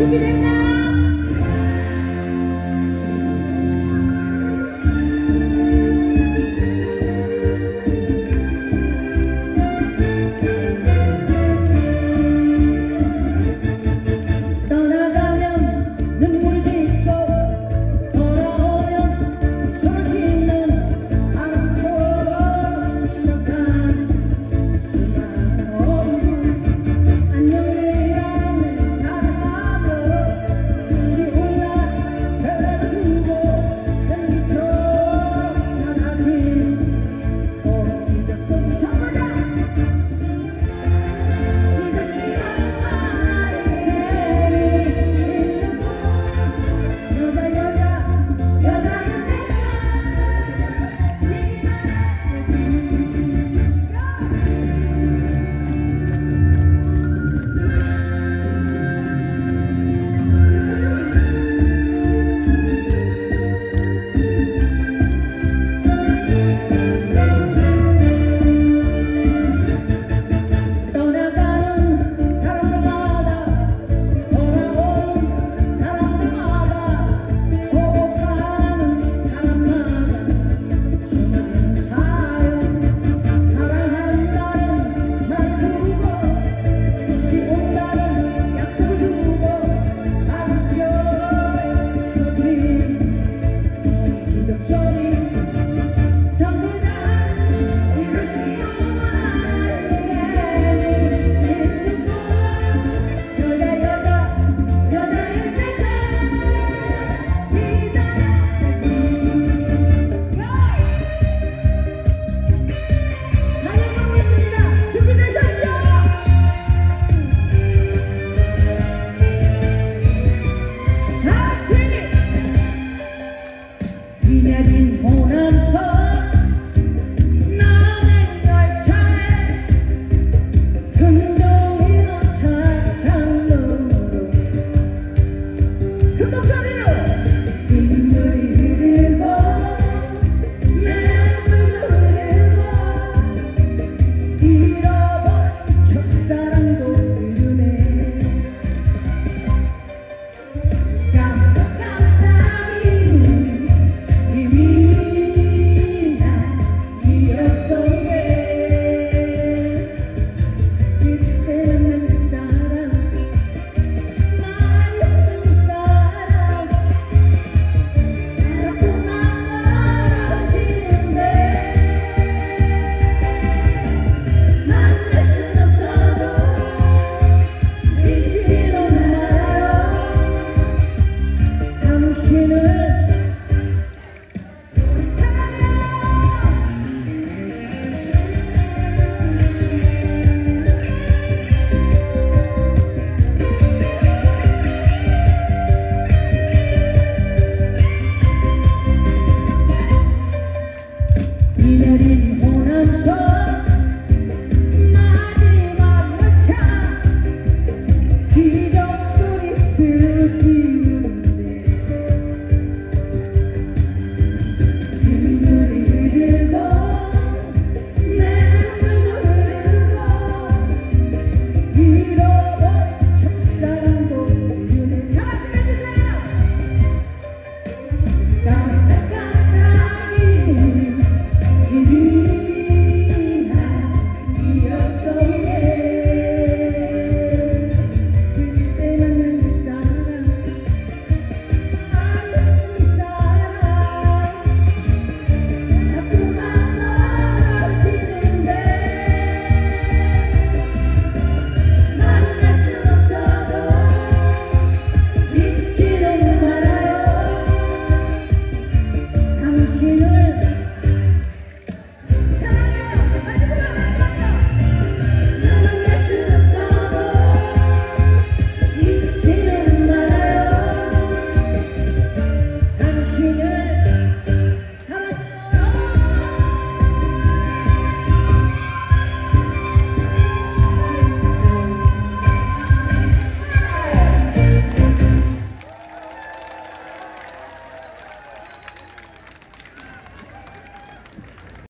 Together. 내린 호남선 마지막 열차 기적 속에 슬